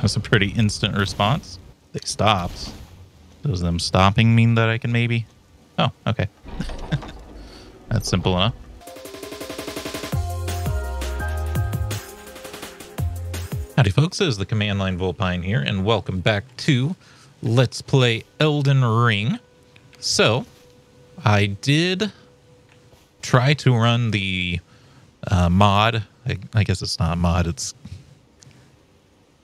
That a pretty instant response. They stopped. Does them stopping mean that I can maybe? Oh, okay. That's simple enough. Howdy folks, it is the Command Line Vulpine here, and welcome back to Let's Play Elden Ring. So, I did try to run the uh, mod. I, I guess it's not mod, it's...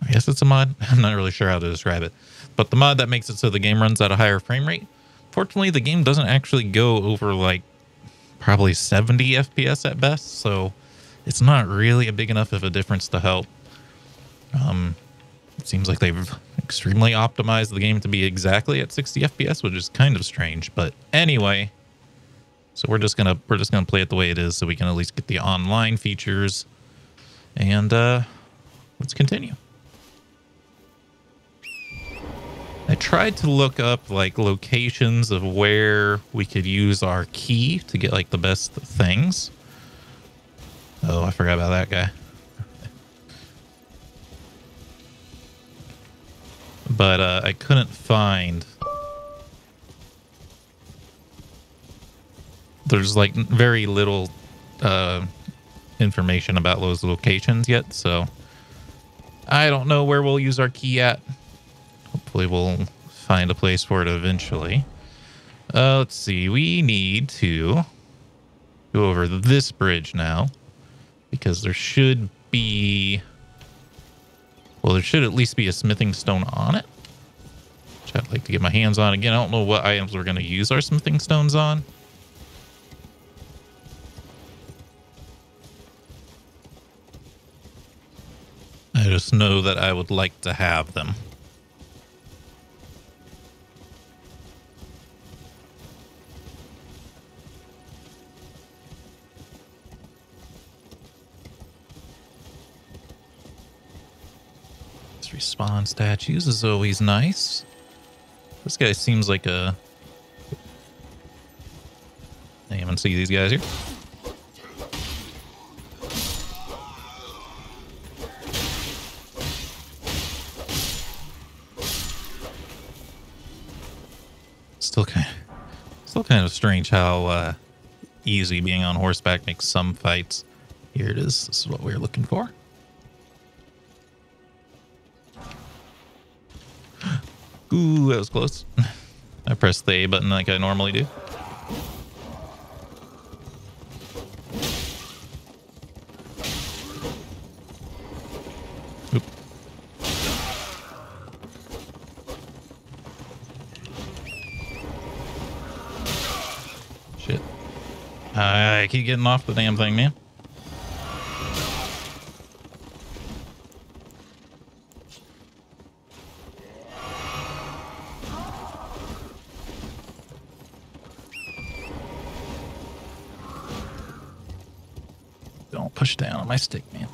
I guess it's a mod. I'm not really sure how to describe it. But the mod that makes it so the game runs at a higher frame rate. Fortunately, the game doesn't actually go over like probably 70 FPS at best, so it's not really a big enough of a difference to help. Um, it seems like they've extremely optimized the game to be exactly at 60 FPS, which is kind of strange. But anyway, so we're just gonna we're just gonna play it the way it is, so we can at least get the online features. And uh, let's continue. Tried to look up like locations of where we could use our key to get like the best things. Oh, I forgot about that guy. but uh, I couldn't find. There's like very little uh, information about those locations yet, so I don't know where we'll use our key at. Hopefully, we'll find a place for it eventually. Uh, let's see. We need to go over this bridge now because there should be well, there should at least be a smithing stone on it. Which I'd like to get my hands on. Again, I don't know what items we're going to use our smithing stones on. I just know that I would like to have them. Respawn statues is always nice. This guy seems like a... I haven't seen these guys here. Still kind of, still kind of strange how uh, easy being on horseback makes some fights. Here it is. This is what we we're looking for. Ooh, that was close. I pressed the A button like I normally do. Oop. Shit. I keep getting off the damn thing, man. Stick, man.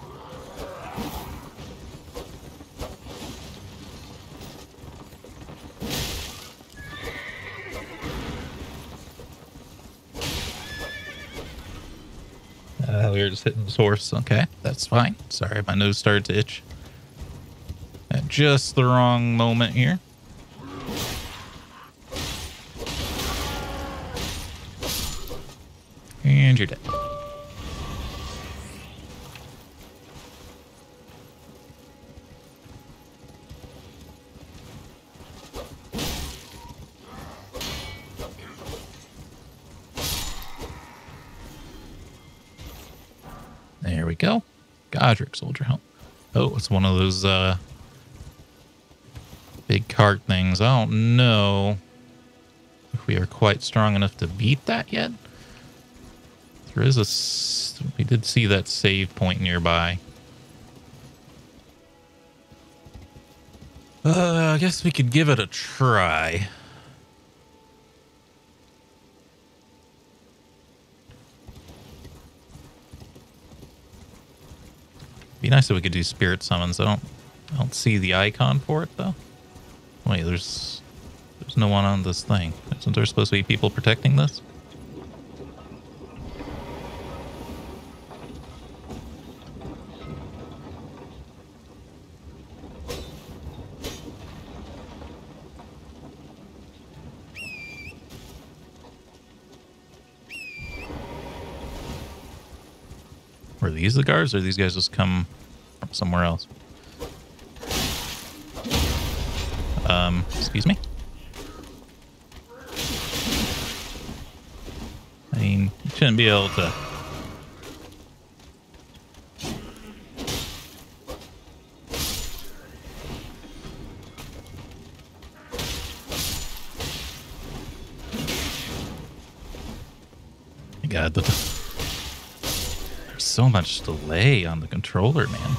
Uh, we were just hitting the source. Okay, that's fine. Sorry, my nose started to itch. At just the wrong moment here. Godrick soldier helmet. Oh, it's one of those uh, big cart things. I don't know if we are quite strong enough to beat that yet. There is a... We did see that save point nearby. Uh, I guess we could give it a try. nice if we could do spirit summons. I don't, I don't see the icon for it though. Wait, there's, there's no one on this thing. Isn't there supposed to be people protecting this? Were these the guards, or these guys just come somewhere else? Um, excuse me? I mean, you shouldn't be able to... God, the, there's so much delay on the controller, man.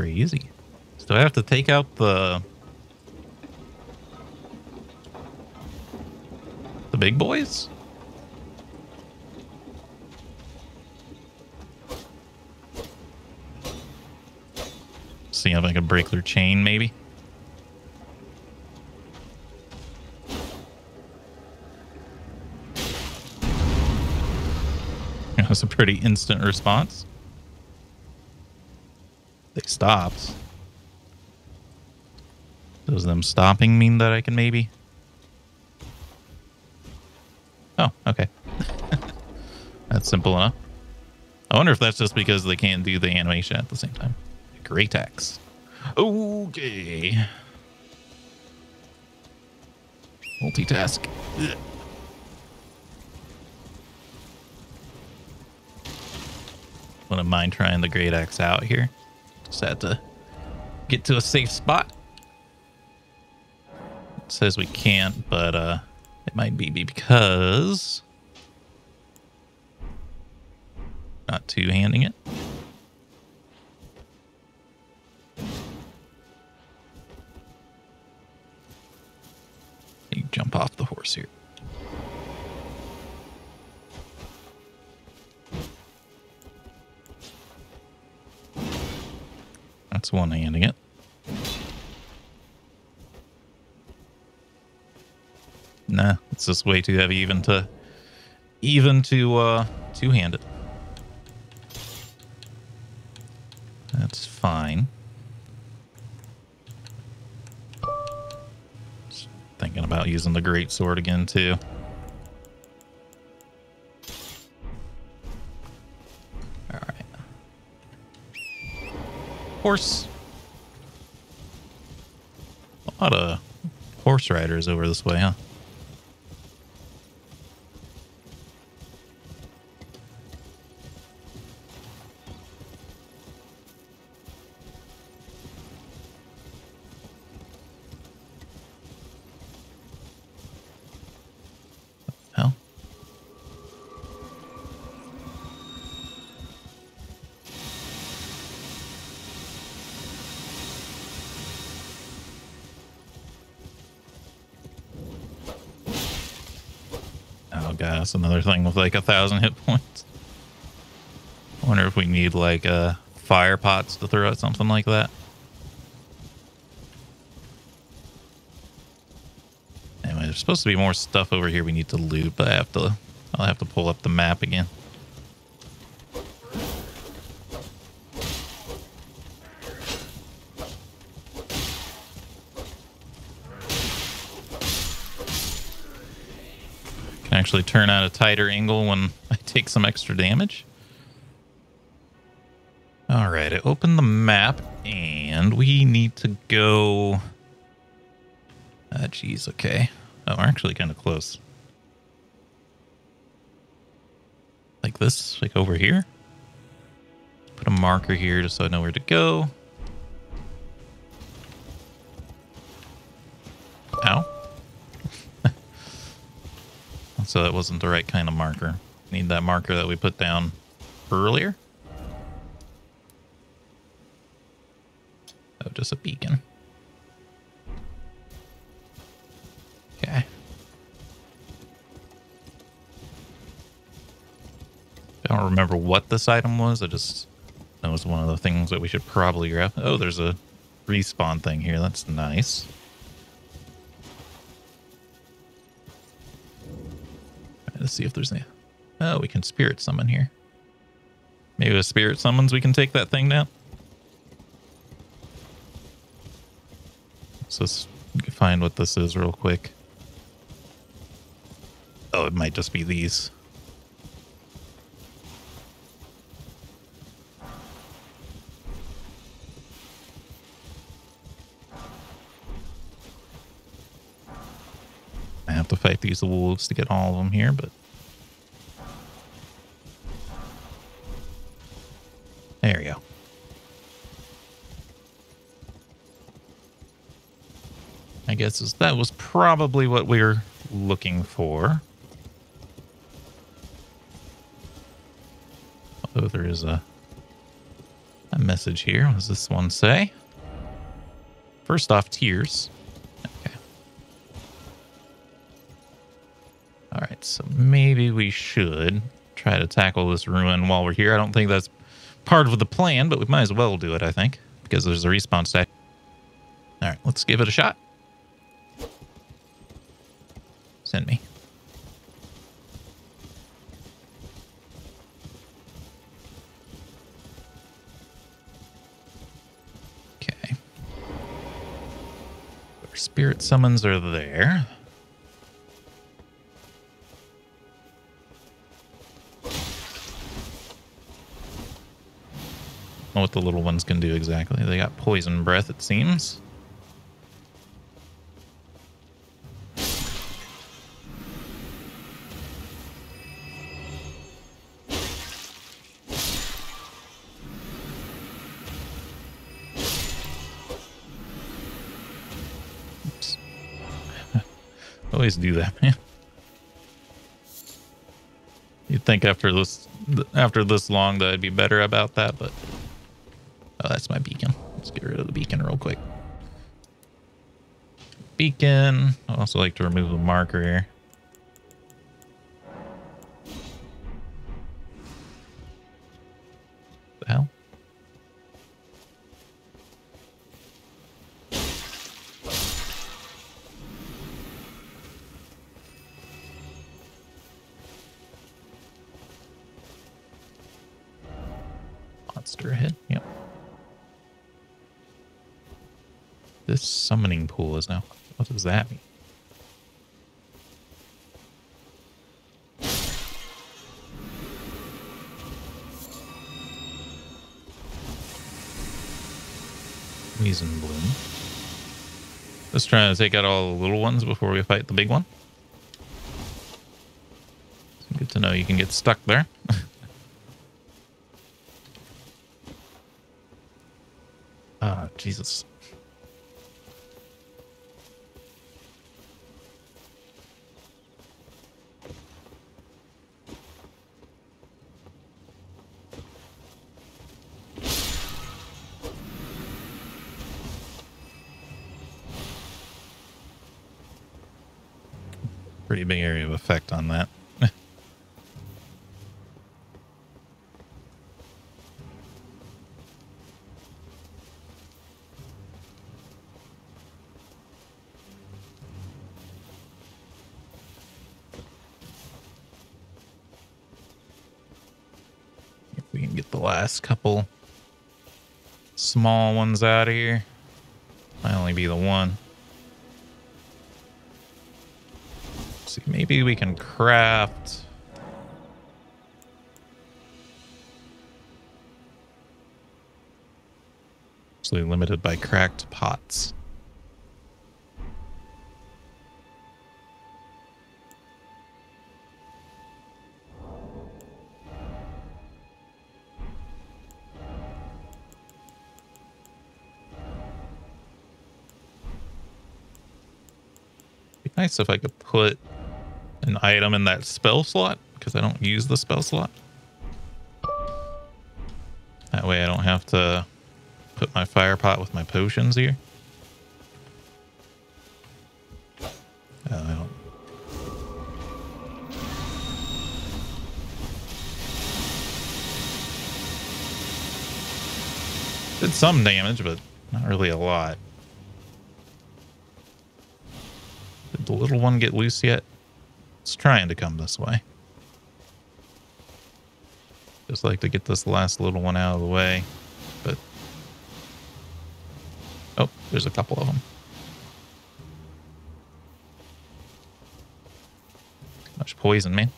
Crazy. Do I have to take out the the big boys? See if I can break their chain, maybe. That's a pretty instant response. They stopped. Does them stopping mean that I can maybe? Oh, okay. that's simple enough. I wonder if that's just because they can't do the animation at the same time. Great axe. Okay. Multitask. Ugh. Wouldn't mind trying the Great Axe out here. Just had to get to a safe spot. It says we can't, but uh, it might be because... Not two-handing it. You jump off the horse here. That's one handing it. Nah, it's just way too heavy even to even to uh two hand it. That's fine. Just thinking about using the great sword again too. Horse. A lot of horse riders over this way, huh? That's another thing with like a thousand hit points. I wonder if we need like uh, fire pots to throw at something like that. Anyway, there's supposed to be more stuff over here we need to loot, but I have to I'll have to pull up the map again. Actually turn out a tighter angle when I take some extra damage. All right, I opened the map and we need to go. Ah, geez, okay. Oh, we're actually kind of close. Like this, like over here. Put a marker here just so I know where to go. So that wasn't the right kind of marker. Need that marker that we put down earlier. Oh, just a beacon. Okay. I don't remember what this item was. I just that was one of the things that we should probably grab. Oh, there's a respawn thing here. That's nice. see if there's any. Oh, we can spirit summon here. Maybe with spirit summons we can take that thing down. So let's find what this is real quick. Oh, it might just be these. I have to fight these wolves to get all of them here, but That was probably what we were looking for. Although there is a a message here. What does this one say? First off, tears. Okay. All right, so maybe we should try to tackle this ruin while we're here. I don't think that's part of the plan, but we might as well do it, I think, because there's a respawn stack. All right, let's give it a shot. Send me. Okay. Our spirit summons are there. know what the little ones can do exactly. They got poison breath, it seems. Do that, man. You'd think after this after this long that I'd be better about that, but oh, that's my beacon. Let's get rid of the beacon real quick. Beacon. I also like to remove the marker here. Weazen Bloom. Just trying to take out all the little ones before we fight the big one. Good to know you can get stuck there. Ah, Jesus. Big area of effect on that. if we can get the last couple small ones out of here. Might only be the one. Maybe we can craft. Actually limited by cracked pots. Nice if I could put an item in that spell slot because I don't use the spell slot. That way I don't have to put my fire pot with my potions here. Oh, I don't. Did some damage, but not really a lot. Did the little one get loose yet? It's trying to come this way. Just like to get this last little one out of the way, but... Oh, there's a couple of them. Much poison, man.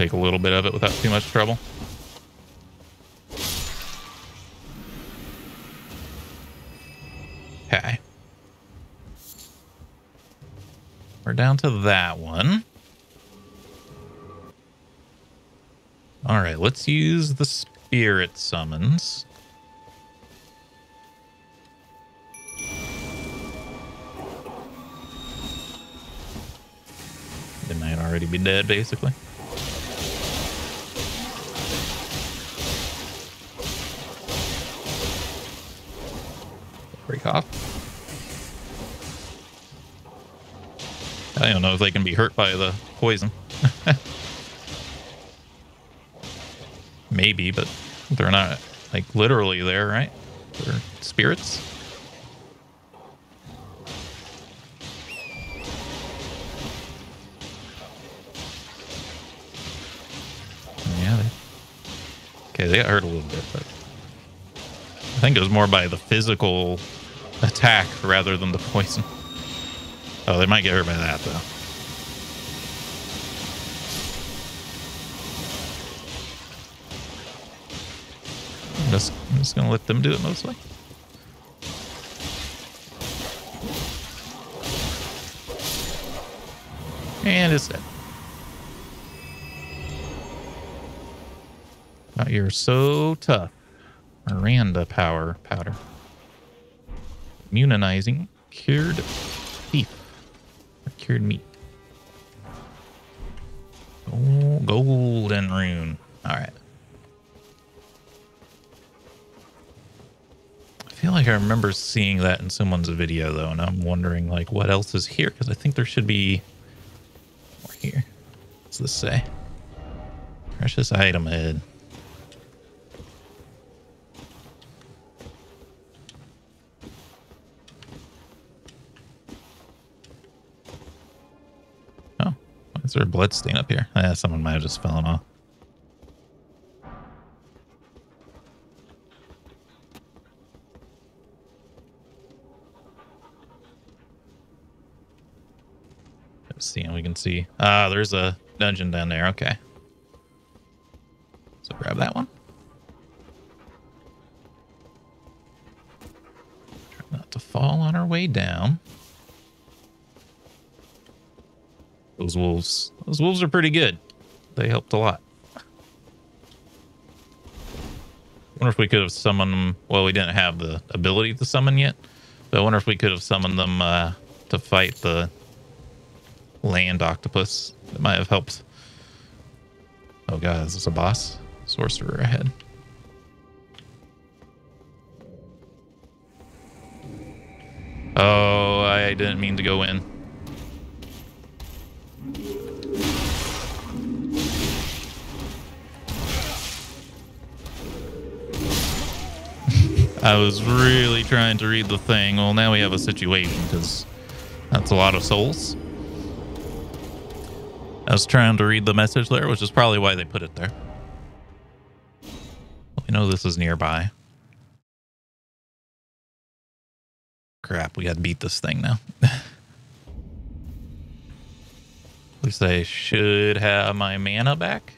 Take a little bit of it without too much trouble. Okay. We're down to that one. All right, let's use the spirit summons. They might already be dead, basically. Don't know if they can be hurt by the poison. Maybe, but they're not like literally there, right? They're spirits. Yeah. They, okay, they got hurt a little bit, but I think it was more by the physical attack rather than the poison. Oh, they might get hurt by that though. I'm just, I'm just gonna let them do it mostly. And it's dead. Oh, you're so tough. Miranda power powder. Immunizing cured. Or cured meat. Golden rune. All right. I feel like I remember seeing that in someone's video though, and I'm wondering like what else is here because I think there should be more here. What's this say? Precious item head. There a blood stain up here? Yeah, someone might have just fallen off. Let's see, and we can see. Ah, there's a dungeon down there. Okay. Those wolves. Those wolves are pretty good. They helped a lot. wonder if we could have summoned them. Well, we didn't have the ability to summon yet. But I wonder if we could have summoned them uh, to fight the land octopus. It might have helped. Oh god, is this a boss? Sorcerer ahead. Oh, I didn't mean to go in. I was really trying to read the thing. Well, now we have a situation because that's a lot of souls. I was trying to read the message there, which is probably why they put it there. We know this is nearby. Crap, we gotta beat this thing now. At least I should have my mana back.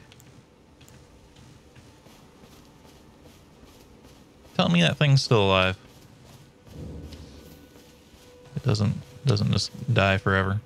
Tell me that thing's still alive. It doesn't doesn't just die forever.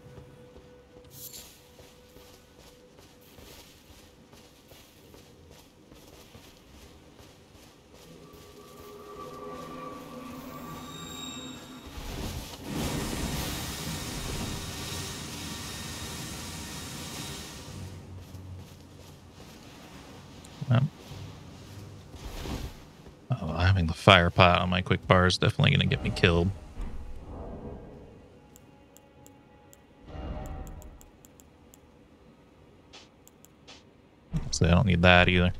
Fire pot on my quick bar is definitely going to get me killed. So I don't need that either.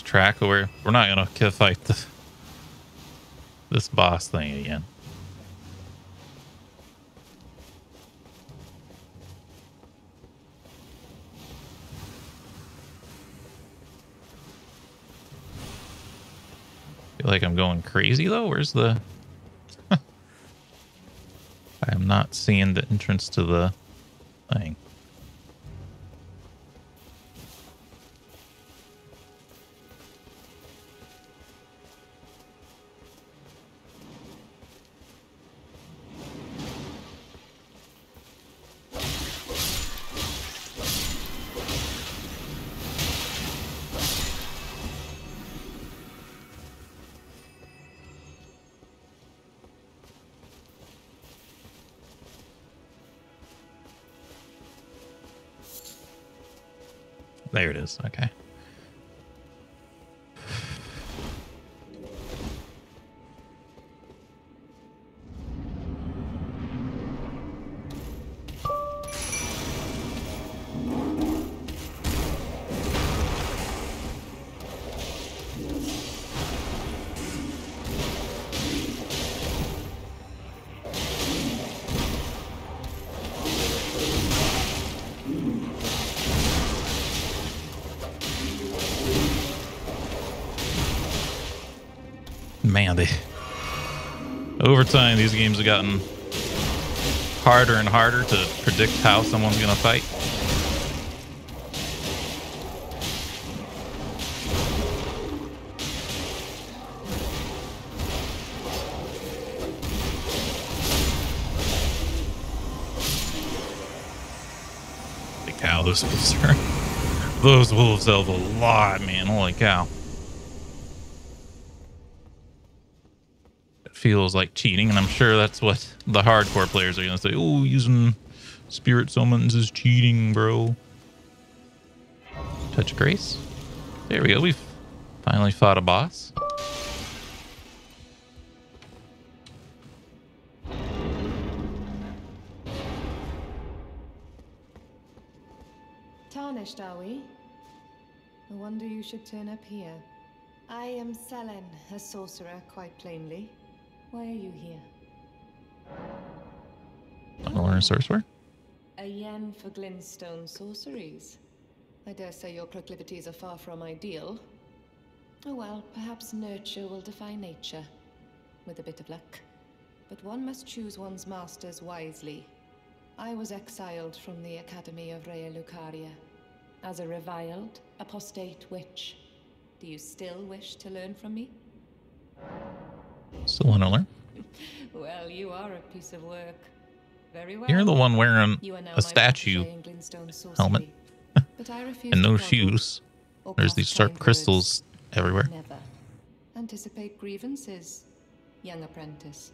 Track where we're not gonna fight the this boss thing again. feel like I'm going crazy though. Where's the... I am not seeing the entrance to the thing. Man, over time these games have gotten harder and harder to predict how someone's gonna fight. Holy cow, those wolves are those wolves help a lot, man. Holy cow. Feels like cheating, and I'm sure that's what the hardcore players are to say. Oh, using spirit summons is cheating, bro. Touch Grace. There we go. We've finally fought a boss. Tarnished, are we? No wonder you should turn up here. I am Sellen, a sorcerer, quite plainly. Why are you here? To learn a sorcerer? A yen for glintstone sorceries. I dare say your proclivities are far from ideal. Oh well, perhaps nurture will defy nature. With a bit of luck. But one must choose one's masters wisely. I was exiled from the Academy of Raya Lucaria. As a reviled, apostate witch. Do you still wish to learn from me? Still want to learn? Well, you are a piece of work. Very well. You're the one wearing a statue protege in Glintstone sorcery. helmet But I and no shoes. There's these sharp crystals everywhere. Never. Anticipate grievances, young apprentice.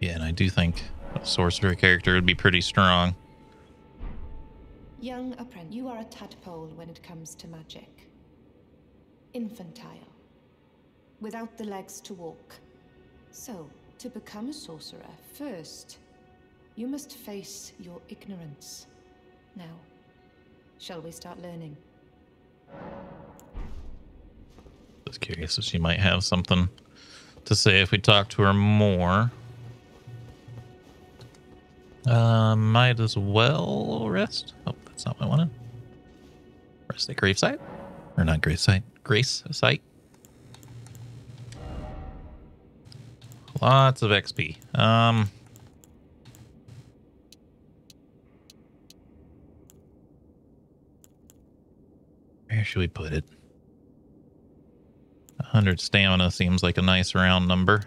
Yeah, and I do think a sorcerer character would be pretty strong. Young apprentice, you are a tadpole when it comes to magic. Infantile. Without the legs to walk. So, to become a sorcerer, first, you must face your ignorance. Now, shall we start learning? Just curious if she might have something to say if we talk to her more. Uh, might as well rest. Oh, that's not what I wanted. Rest at gravesite? Or not gravesite. Grace site. Lots of XP. Um. Where should we put it? 100 stamina seems like a nice round number.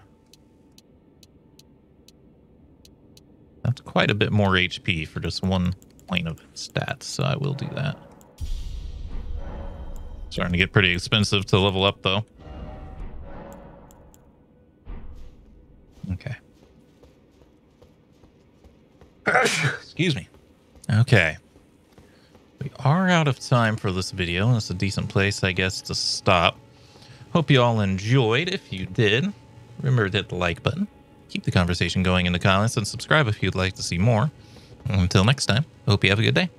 That's quite a bit more HP for just one point of stats, so I will do that. Starting to get pretty expensive to level up, though. Okay. Excuse me. Okay. We are out of time for this video. And it's a decent place, I guess, to stop. Hope you all enjoyed. If you did, remember to hit the like button. Keep the conversation going in the comments and subscribe if you'd like to see more. Until next time, hope you have a good day.